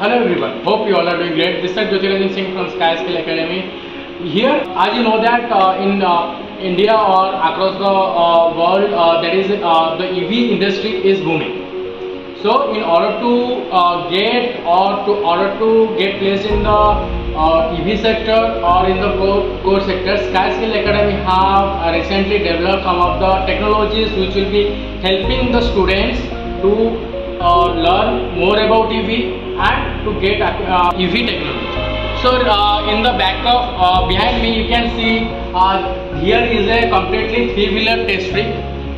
hello everyone. Hope you all are doing great. This is Jyotiranjan Singh from Skyy Skill Academy. Here, as you know that uh, in uh, India or across the uh, world, uh, there is uh, the EV industry is booming. So, in order to uh, get or to order to get placed in the EV sector or in the core, core sector, Skyy Skill Academy have recently developed some of the technologies which will be helping the students to learn more about EV and to get uh, EV technology. So uh, in the back of uh, behind me you can see uh, here is a completely three-wheeler test rig.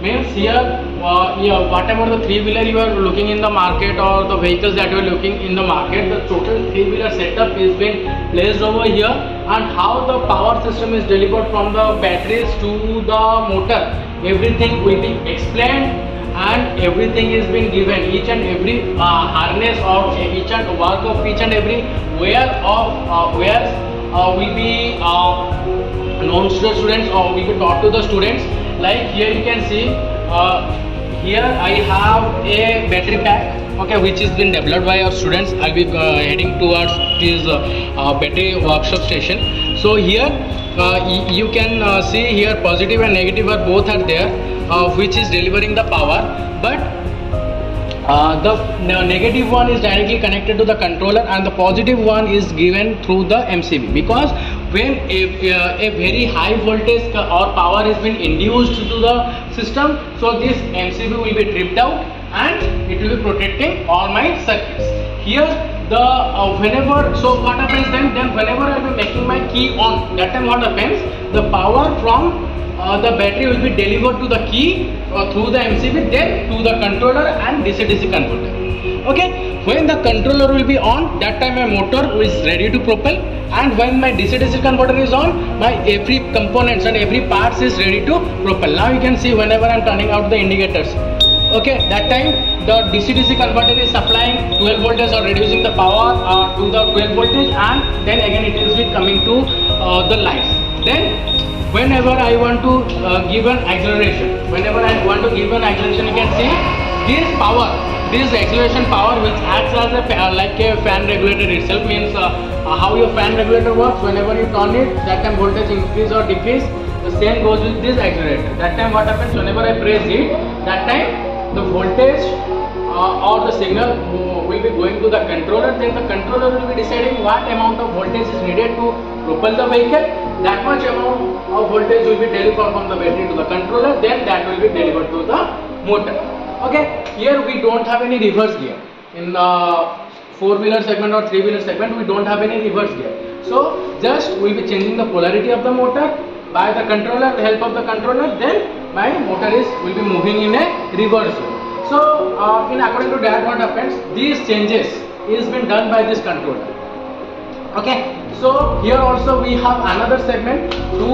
Means here, uh, yeah, whatever the three-wheeler you are looking in the market or the vehicles that you are looking in the market, the total three-wheeler setup is being placed over here and how the power system is delivered from the batteries to the motor. Everything will be explained and everything is being given. Each and every uh, harness or each and work of each and every wear of uh, wears uh, will be uh, known to the students or will be taught to the students. Like here you can see uh, here I have a battery pack okay which is been developed by our students. I'll be uh, heading towards this uh, battery workshop station. So here you can see here positive and negative are both are there uh, which is delivering the power but uh, the ne- negative one is directly connected to the controller and the positive one is given through the MCB because when a, a very high voltage or power has been induced to the system so this MCB will be tripped out and it will be protecting all my circuits. Here the uh, whenever so what happens then then whenever I be making my key on that time what happens the power from uh, the battery will be delivered to the key uh, through the MCB then to the controller and DC DC converter. Okay, when the controller will be on, that time my motor is ready to propel, and when my DC DC converter is on, my every components and every parts is ready to propel. Now you can see whenever I'm turning out the indicators. Okay, that time the DC DC converter is supplying 12 voltage or reducing the power uh, to the 12 voltage, and then again it is be coming to uh, the lights. Then whenever I want to uh, give an acceleration, whenever I want to give an acceleration, you can see this power, this acceleration power which acts as a like a fan regulator itself means uh, uh, how your fan regulator works. Whenever you turn it, that time voltage increase or decrease. The same goes with this accelerator. That time what happens? Whenever I press it, that time the voltage uh, or the signal will be going to the controller then the controller will be deciding what amount of voltage is needed to propel the vehicle. That much amount of voltage will be delivered from the battery to the controller then that will be delivered to the motor. Okay? Here we don't have any reverse gear. In the four wheeler segment or three wheeler segment we don't have any reverse gear. So just we'll be changing the polarity of the motor by the controller the help of the controller then my motor is will be moving in a reverse so, uh, in according to that, what happens? These changes is been done by this controller. Okay. So here also we have another segment to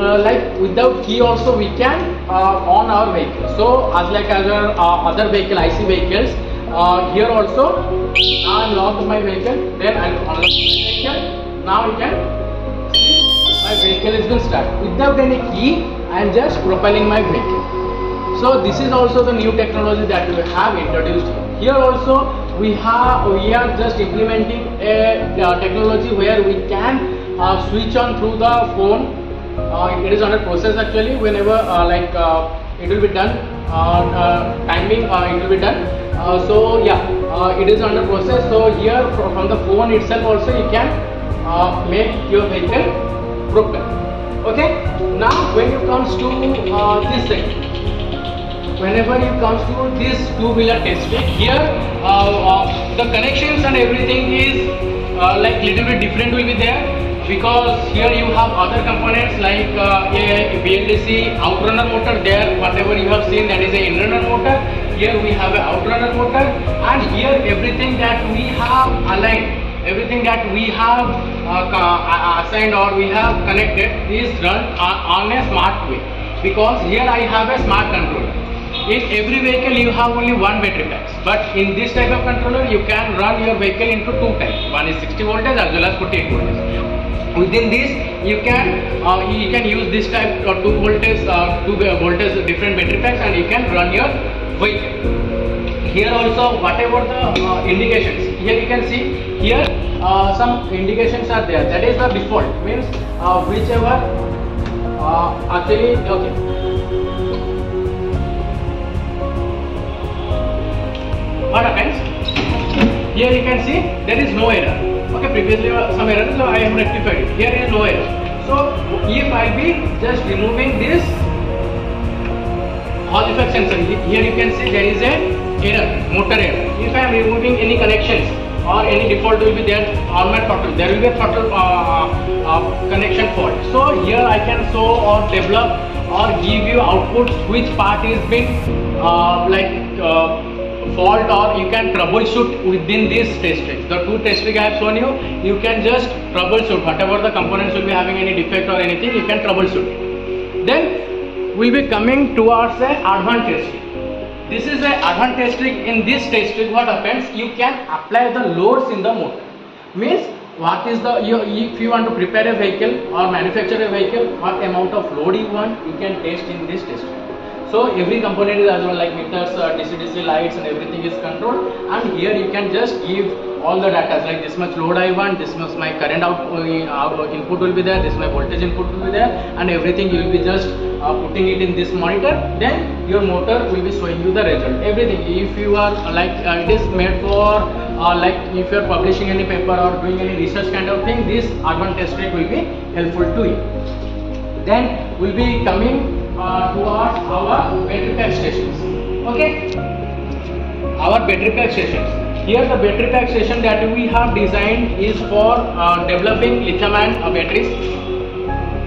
uh, like without key also we can uh, on our vehicle. So as like our uh, other vehicle IC vehicles, uh, here also I locked my vehicle. Then I unlock my vehicle. Now you can see my vehicle is been started without any key. I am just propelling my vehicle. So this is also the new technology that we have introduced here. Also we have we are just implementing a, uh, technology where we can uh, switch on through the phone. Uh, it is under process actually. Whenever uh, like uh, it will be done, uh, timing it will be done. So yeah, it is under process. So here fro- from the phone itself also you can make your vehicle propel. Okay. Now when it comes to this segment whenever it comes to this two-wheeler test rig here uh, uh, the connections and everything is uh, like little bit different will be there because here you have other components like uh, a BLDC outrunner motor there whatever you have seen that is a inrunner motor. Here we have a outrunner motor and here everything that we have aligned everything that we have uh, uh, assigned or we have connected is run on, on a smart way because here I have a smart controller in every vehicle you have only one battery packs but in this type of controller you can run your vehicle into two types. One is 60 voltage as well as 48 voltage. Within this you can uh, you can use this type of two voltage uh, two va- voltage different battery packs and you can run your vehicle. Here also whatever the uh, indications? Here you can see here uh, some indications are there. That is the default. Means uh, whichever uh, actually okay what happens? Here you can see there is no error. Okay previously uh, some error so i have rectified. It here is no error. So if i be just removing this Hall effect sensor here you can see there is a error motor error. If i am removing any connections or any default will be there on my throttle. There will be a throttle uh, uh, connection fault. So here i can show or develop or give you output which part is being uh, like uh, fault or you can troubleshoot within this test rig. The two test rig I have shown you, you can just troubleshoot whatever the components will be having any defect or anything, you can troubleshoot. Then we'll be coming towards the advanced test rig. This is the advanced test rig. In this test rig, what happens? You can apply the loads in the motor. Means what is the if you want to prepare a vehicle or manufacture a vehicle, what amount of load you want, you can test in this test rig. So every component is as well like meters, uh, DC DC lights and everything is controlled. And here you can just give all the data like this much load I want, this much my current out, uh, input will be there, this my voltage input will be there and everything you will be just uh, putting it in this monitor. Then your motor will be showing you the result. Everything. If you are like uh, it is made for uh, like if you are publishing any paper or doing any research kind of thing this advanced test rig will be helpful to you. Then we'll be coming towards our battery pack stations. Okay, our battery pack stations. Here the battery pack station that we have designed is for uh, developing lithium-ion uh, batteries.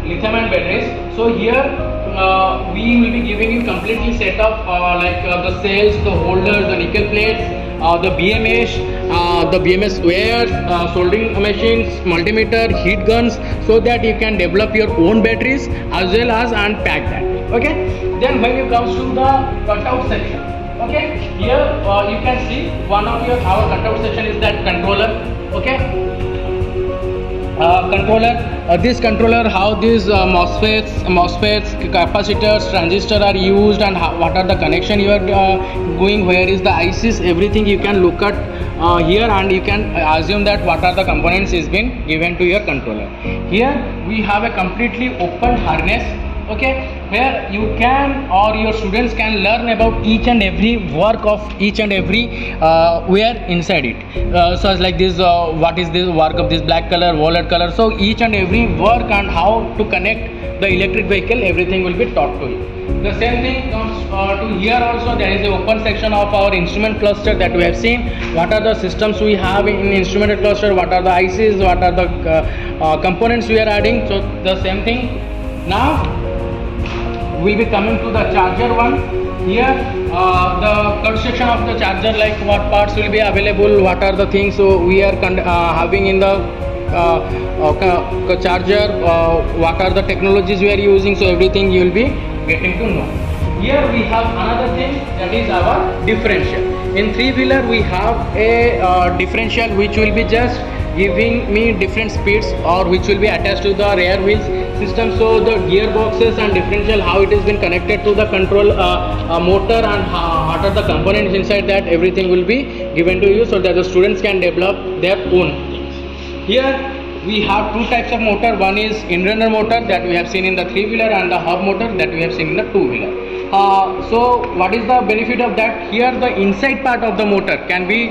Lithium-ion batteries. So here uh, we will be giving you completely set up uh, like uh, the cells, the holders, the nickel plates, the BMS, uh, the BMS wires, uh, soldering machines, multimeter, heat guns, so that you can develop your own batteries as well as unpack that. Okay. Then when you comes to the cutout section, okay, here uh, you can see one of your our cutout section is that controller. Okay. Uh, controller uh, this controller how these uh, MOSFETs MOSFETs capacitors transistor are used and how, what are the connection you are going where is the ICs everything you can look at uh, here and you can assume that what are the components is been given to your controller. Here we have a completely open harness okay where you can or your students can learn about each and every work of each and every uh, where inside it. Uh, so it's like this uh, what is this work of this black color violet color. So each and every work and how to connect the electric vehicle everything will be taught to you. The same thing comes uh, to here also. There is a open section of our instrument cluster that we have seen. What are the systems we have in instrument cluster? What are the ics what are the uh, uh, components we are adding? So the same thing. Now will be coming to the charger one. Here uh, the construction of the charger like what parts will be available what are the things so we are uh, having in the uh, uh charger uh, what are the technologies we are using so everything you will be getting to know. Here we have another thing that is our differential. In three wheeler we have a uh, differential which will be just giving me different speeds or which will be attached to the rear wheels system. So the gearboxes and differential how it has been connected to the control uh, uh, motor and what are the components inside that everything will be given to you so that the students can develop their own. Here we have two types of motor. One is in-runner motor that we have seen in the three-wheeler and the hub motor that we have seen in the two-wheeler. Uh, so what is the benefit of that? Here the inside part of the motor can be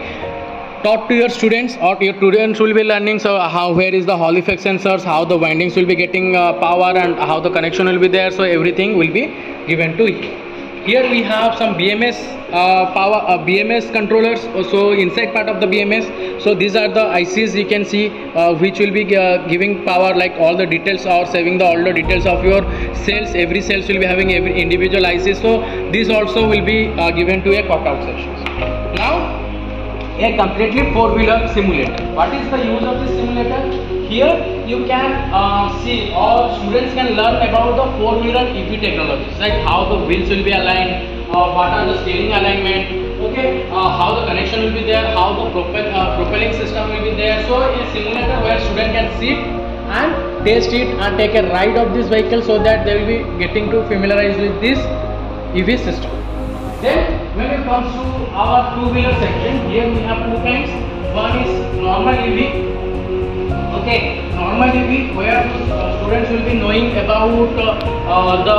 taught to your students or your students will be learning. So how where is the hall effect sensors? How the windings will be getting uh, power and how the connection will be there? So everything will be given to you here we have some bms uh, power uh, bms controllers. So inside part of the bms so these are the ics you can see uh, which will be uh, giving power like all the details or saving the all the details of your cells. Every cells will be having every individual ics so this also will be uh, given to a cutout now a completely four-wheeler simulator. What is the use of this simulator? Here you can uh, see all students can learn about the four-wheeler EV technologies like how the wheels will be aligned, uh, what are the steering alignment, okay, uh, how the connection will be there, how the propel, uh, propelling system will be there. So a simulator where student can sit and test it and take a ride of this vehicle so that they will be getting to familiarize with this EV system. Then when it comes to our two-wheeler section, here we have two kinds. One is normal EV. Okay, normal EV where students will be knowing about uh, uh, the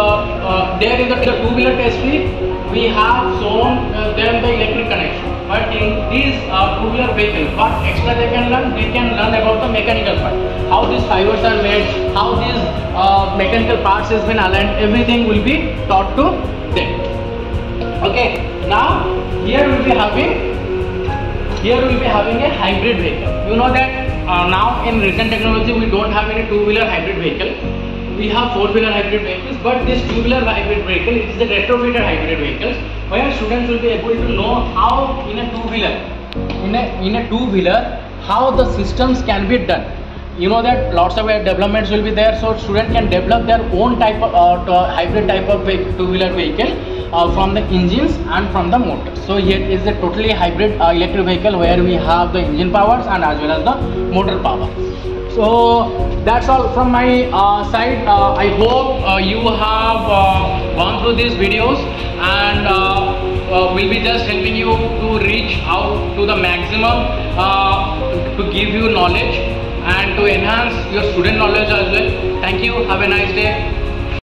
uh, there in the, the two-wheeler test week we have shown uh, them the electric connection. But in these uh, two-wheeler vehicles, what extra they can learn? They can learn about the mechanical part, how these fibers are made, how these mechanical parts has been aligned. Everything will be taught to them. Okay, now here we will be having here we will be having a hybrid vehicle. You know that uh, now in recent technology we don't have any two-wheeler hybrid vehicle. We have four-wheeler hybrid vehicles, but this two-wheeler hybrid vehicle is the retrofitted hybrid vehicles where students will be able to know how in a two-wheeler, in a in a two-wheeler, how the systems can be done. You know that lots of developments will be there, so student can develop their own type of uh, hybrid type of two-wheeler vehicle uh, from the engines and from the motor So here is a totally hybrid uh, electric vehicle where we have the engine powers and as well as the motor power. So that's all from my uh, side. Uh, I hope uh, you have uh, gone through these videos and uh, will be just helping you to reach out to the maximum uh, to give you knowledge and to enhance your student knowledge as well. Thank you. Have a nice day.